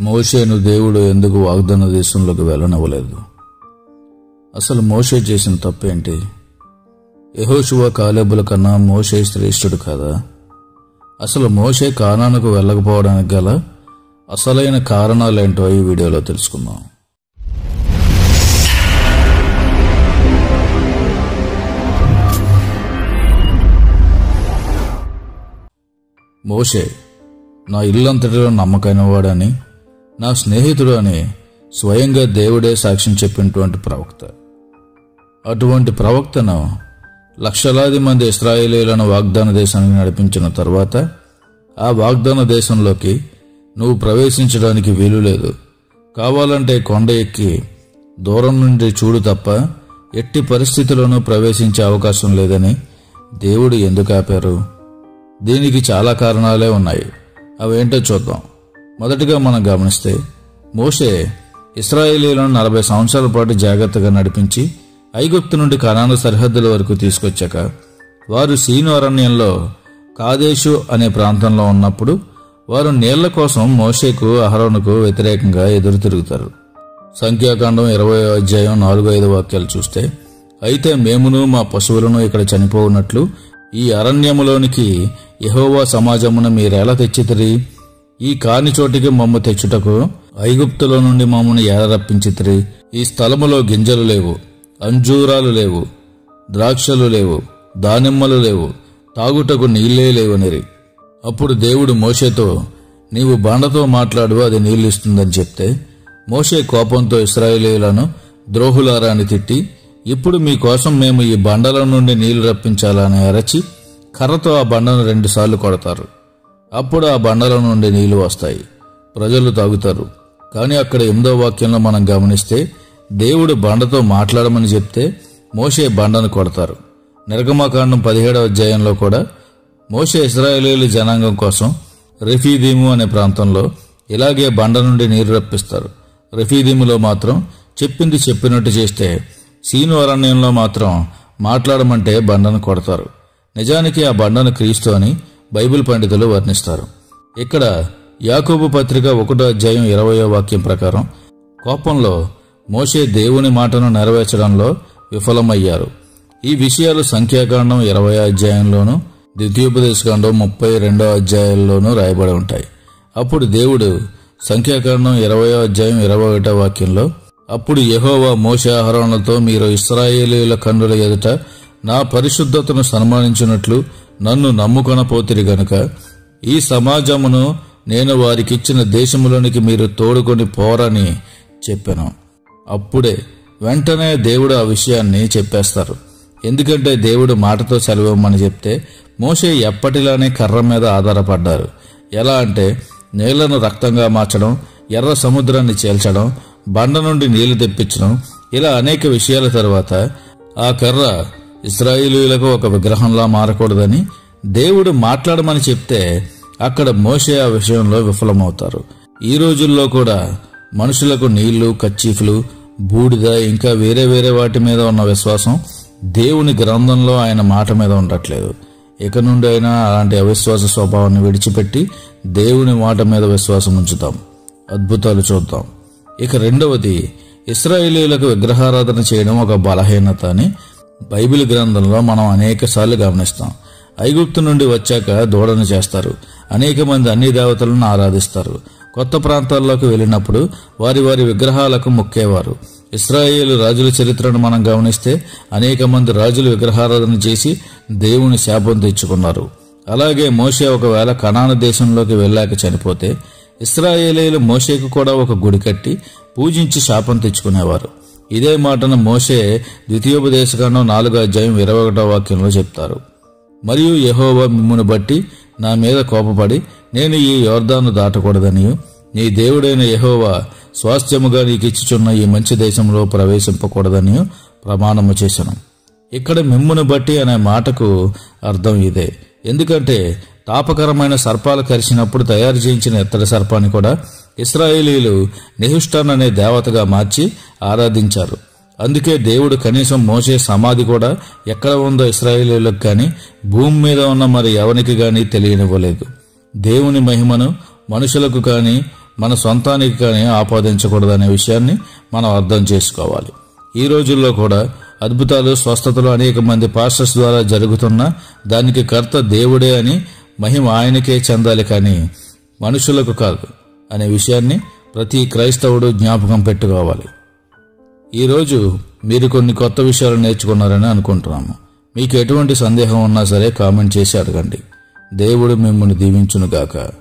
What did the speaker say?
మోషేను దేవుడు ఎందుకు వాగ్దాన దేశంలోకి వెళ్ళనివ్వలేదు? అసలు మోషే చేసిన తప్పేంటి? యహోశువ కాలేబుల కన్నా మోషే శ్రేష్ఠుడు కాదా? అసలు మోషే కానానికి వెళ్ళకపోవడానికి గల అసలైన కారణాలేంటో ఈ వీడియోలో తెలుసుకుందాం. మోషే నా ఇల్లంతటిలో నమ్మకైన వాడని నా స్నేహితుడు అని స్వయంగా దేవుడే సాక్ష్యం చెప్పినటువంటి ప్రవక్త. అటువంటి ప్రవక్తను లక్షలాది మంది ఇస్రాయేలీలను వాగ్దాన దేశానికి నడిపించిన తర్వాత ఆ వాగ్దాన దేశంలోకి నువ్వు ప్రవేశించడానికి వీలు లేదు. కావాలంటే కొండ ఎక్కి దూరం నుండి చూడు తప్ప ఎట్టి పరిస్థితుల్లోనూ ప్రవేశించే అవకాశం లేదని దేవుడు ఎందుకు ఆపారు? దీనికి చాలా కారణాలే ఉన్నాయి. అవేంటో చూద్దాం. మొదటిగా మనం గమనిస్తే మోషే ఇస్రాయేలీలను నలభై సంవత్సరాల పాటు జాగ్రత్తగా నడిపించి ఐగుప్తు నుండి కనాను సరిహద్దుల వరకు తీసుకొచ్చాక వారు సీను అరణ్యంలో కాదేశు అనే ప్రాంతంలో ఉన్నప్పుడు వారు నీళ్ళ కోసం మోషేకు అహరోనుకు వ్యతిరేకంగా ఎదురు తిరుగుతారు. సంఖ్యాకాండం ఇరవై అధ్యాయం నాలుగు ఐదు వాక్యాలు చూస్తే అయితే మేమును మా పశువులను ఇక్కడ చనిపోవున్నట్లు ఈ అరణ్యములోనికి యహోవా సమాజమున మీరెలా తెచ్చితిరి? ఈ కానిచోటికి మమ్మ తెచ్చుటకు ఐగుప్తులో నుండి మమ్మను ఏల రప్పించితిరి. ఈ స్థలములో గింజలు లేవు అంజూరాలు లేవు ద్రాక్షలు లేవు దానిమ్మలు లేవు తాగుటకు నీళ్ళే లేవనిరి. అప్పుడు దేవుడు మోషేతో నీవు బండతో మాట్లాడు అది నీళ్ళిస్తుందని చెప్తే మోషే కోపంతో ఇస్రాయేలీలను ద్రోహులారా అని తిట్టి ఇప్పుడు మీకోసం మేము ఈ బండల నుండి నీళ్ళు రప్పించాలని అరచి కర్రతో ఆ బండను రెండుసార్లు కొడతారు. అప్పుడు ఆ బండల నుండి నీళ్ళు వస్తాయి. ప్రజలు తాగుతారు. కానీ అక్కడ ఎనిమిదో వాక్యంలో మనం గమనిస్తే దేవుడు బండతో మాట్లాడమని చెప్తే మోసే బండను కొడతారు. నిర్గమాకాండం పదిహేడవ అధ్యాయంలో కూడా మోసే ఇస్రాయేలీల జనాంగం కోసం రెఫీదీము అనే ప్రాంతంలో ఇలాగే బండ నుండి నీరు రప్పిస్తారు. రెఫీదీములో మాత్రం చెప్పింది చెప్పినట్టు చేస్తే సీను అరణ్యంలో మాత్రం మాట్లాడమంటే బండను కొడతారు. నిజానికి ఆ బండను క్రీస్తు అని బైబిల్ పండితులు వర్ణిస్తారు. ఇక్కడ యాకోబు పత్రిక ఒకటో అధ్యాయం ఇరవయో వాక్యం ప్రకారం కోపంలో మోషే దేవుని మాటను నెరవేర్చడంలో విఫలమయ్యారు. ఈ విషయాలు సంఖ్యాకాండం ఇరవై అధ్యాయంలోనూ ద్వితీయోపదేశకాండం ముప్పై రెండో అధ్యాయంలోనూ రాయబడి ఉంటాయి. అప్పుడు దేవుడు సంఖ్యాకాండం ఇరవయో అధ్యాయం ఇరవై ఒకటో వాక్యంలో అప్పుడు యహోవా మోషే మీరు ఇస్రాయేలీల కన్నుల ఎదుట నా పరిశుద్ధతను సన్మానించినట్లు నన్ను నమ్ముకొనపోతిరి గనుక ఈ సమాజమును నేను వారికిచ్చిన దేశములోనికి మీరు తోడుకొని పోరని చెప్పాను. అప్పుడే వెంటనే దేవుడు ఆ విషయాన్ని చెప్పేస్తారు. ఎందుకంటే దేవుడు మాటతో సెలవివ్వమని చెప్తే మోషే ఎప్పటిలానే కర్ర మీద ఆధారపడ్డారు. ఎలా అంటే నేలను రక్తంగా మార్చడం ఎర్ర సముద్రాన్ని చేల్చడం బండ నుండి నీళ్ళు తెప్పించడం ఇలా అనేక విషయాల తర్వాత ఆ కర్ర ఇస్రాయిలీలకు ఒక విగ్రహంలా మారకూడదని దేవుడు మాట్లాడమని చెప్తే అక్కడ మోసే ఆ విషయంలో విఫలమవుతారు. ఈ రోజుల్లో కూడా మనుషులకు నీళ్ళు కచ్చీఫ్లు బూడిద ఇంకా వేరే వేరే వాటి మీద ఉన్న విశ్వాసం దేవుని గ్రంథంలో ఆయన మాట మీద ఉండట్లేదు. ఇక నుండి అయినా అలాంటి అవిశ్వాస స్వభావాన్ని విడిచిపెట్టి దేవుని మాట మీద విశ్వాసం ఉంచుతాం. అద్భుతాలు చూద్దాం. ఇక రెండవది ఇస్రాయేలీలకు విగ్రహారాధన చేయడం ఒక బలహీనత అని బైబిల్ గ్రంథంలో మనం అనేక సార్లు గమనిస్తాం. ఐగుప్తు నుండి వచ్చాక దూడను చేస్తారు. అనేక మంది అన్ని దేవతలను ఆరాధిస్తారు. కొత్త ప్రాంతాల్లోకి వెళ్ళినప్పుడు వారి వారి విగ్రహాలకు మొక్కేవారు. ఇస్రాయేలు రాజుల చరిత్రను మనం గమనిస్తే అనేక మంది రాజులు విగ్రహారాధన చేసి దేవుని శాపం తెచ్చుకున్నారు అలాగే మోషే ఒకవేళ కణాన దేశంలోకి వెళ్ళాక చనిపోతే ఇస్రాయేలీలు మోషేకు కూడా ఒక గుడి కట్టి పూజించి శాపం తెచ్చుకునేవారు ఇదే మాటను మోసే ద్వితీయోపదేశకాండం నాలుగో అధ్యాయం ఇరవై ఒకటో వాక్యంలో చెప్తారు. మరియు యహోవా మిమ్మును బట్టి నా మీద కోపపడి నేను ఈ యోర్ధాను దాటకూడదని నీ దేవుడైన యహోవా స్వాస్థ్యముగా నీకిచ్చుచున్న ఈ మంచి దేశంలో ప్రవేశింపకూడదని ప్రమాణము చేశాను. ఇక్కడ మిమ్మును బట్టి అనే మాటకు అర్థం ఇదే. ఎందుకంటే తాపకరమైన సర్పాలు కరిచినప్పుడు తయారు చేయించిన ఎత్తడి సర్పాన్ని కూడా ఇస్రాయేలీలు నెహుష్టాన్ అనే దేవతగా మార్చి ఆరాధించారు. అందుకే దేవుడు కనీసం మోసే సమాధి కూడా ఎక్కడ ఉందో ఇస్రాయేలీలకు కానీ భూమి మీద ఉన్న మరి ఎవరికి కానీ తెలియనివ్వలేదు. దేవుని మహిమను మనుషులకు కానీ మన సొంతానికి కానీ ఆపాదించకూడదనే విషయాన్ని మనం అర్థం చేసుకోవాలి. ఈ రోజుల్లో కూడా అద్భుతాలు స్వస్థతలు అనేక మంది పాస్టర్స్ ద్వారా జరుగుతున్న దానికి కర్త దేవుడే అని మహిమ ఆయనకే చెందాలి కానీ మనుషులకు కాదు. అనే విషయాన్ని ప్రతి క్రైస్తవుడు జ్ఞాపకం పెట్టుకోవాలి. ఈరోజు మీరు కొన్ని కొత్త విషయాలు నేర్చుకున్నారని అనుకుంటున్నాము. మీకు ఎటువంటి సందేహం ఉన్నా సరే కామెంట్ చేసి అడగండి. దేవుడు మిమ్మల్ని దీవించునుగాక.